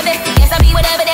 baby. Yes, I'll be whatever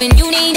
open. You need